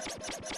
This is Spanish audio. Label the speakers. Speaker 1: Thank you.